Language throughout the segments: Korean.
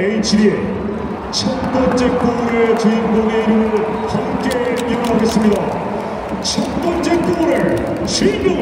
HD의 첫 번째 골의 주인공의 이름을 함께 영하겠습니다. 첫 번째 골의 주인공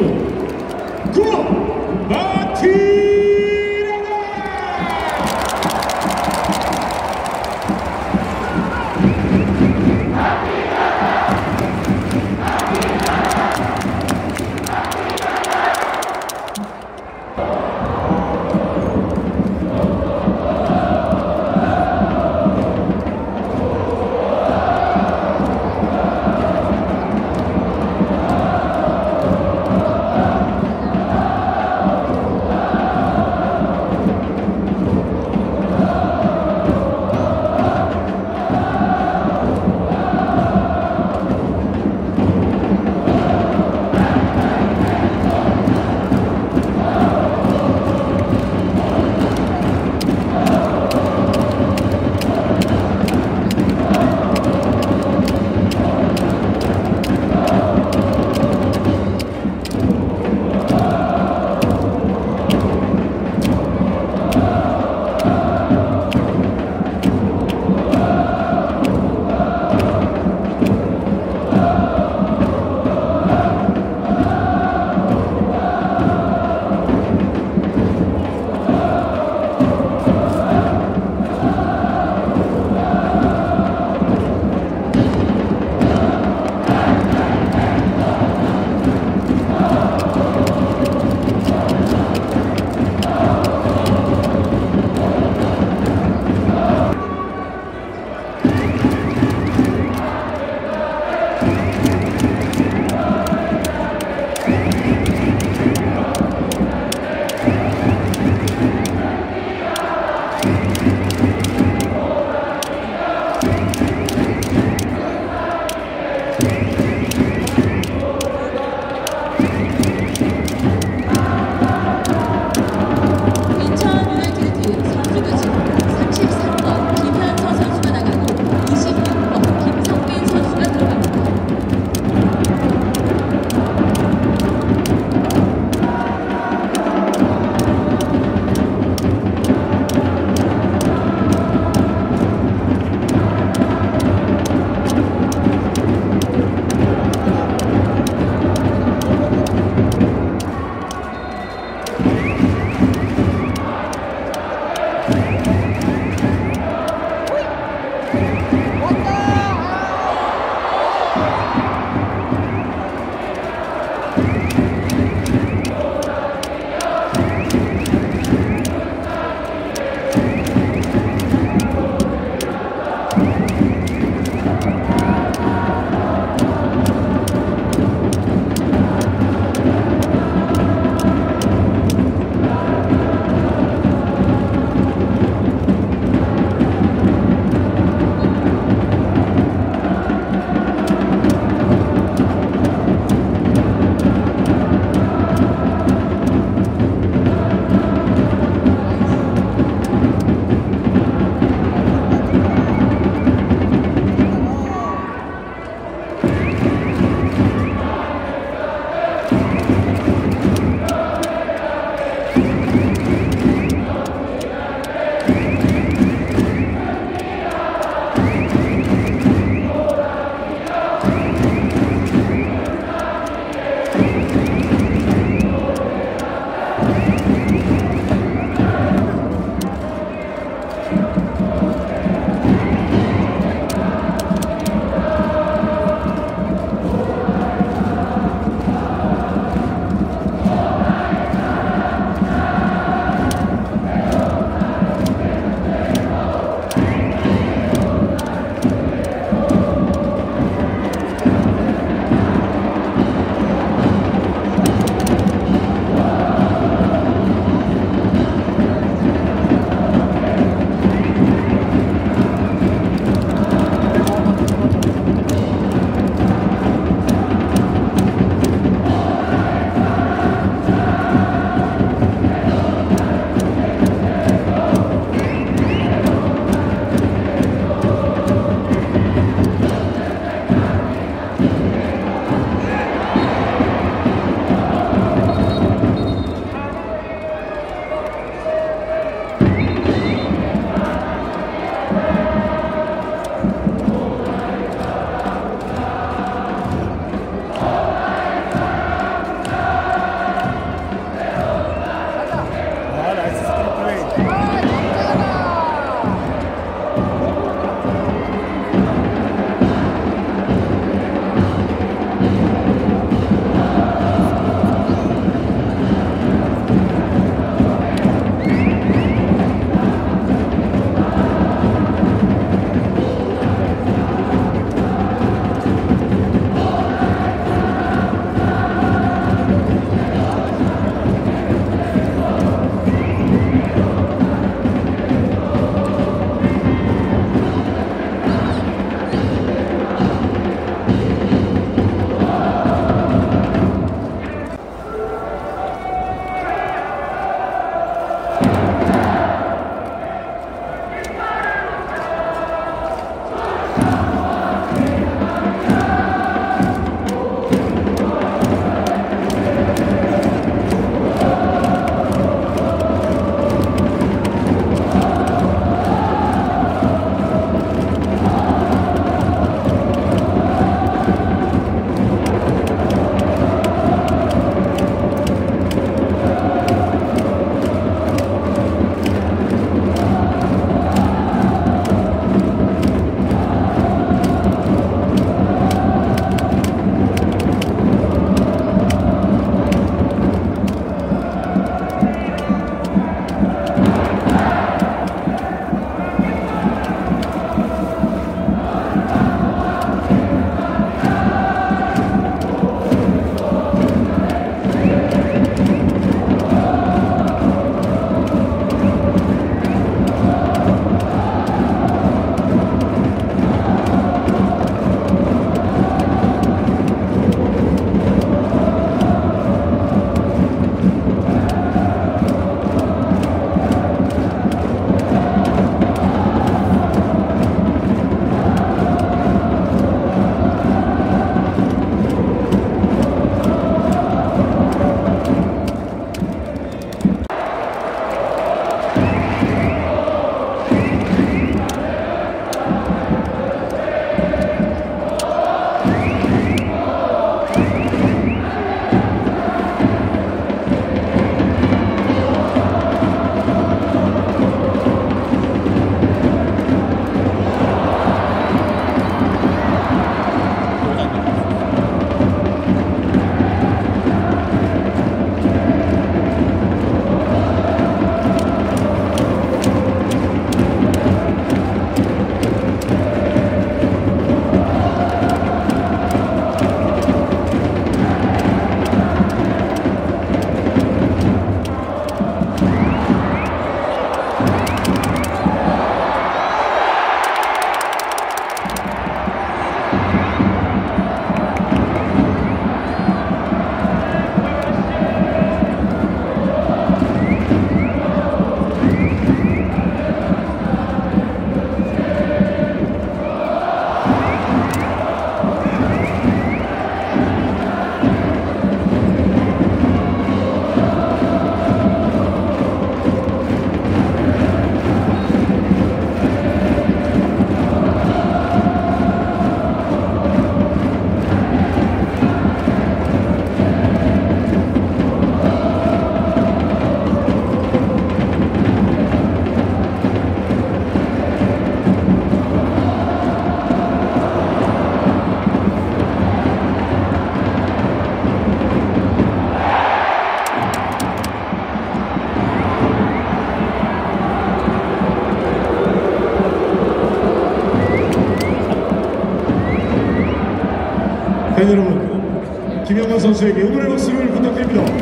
김영만 선수에게 응원의 박수를 부탁드립니다.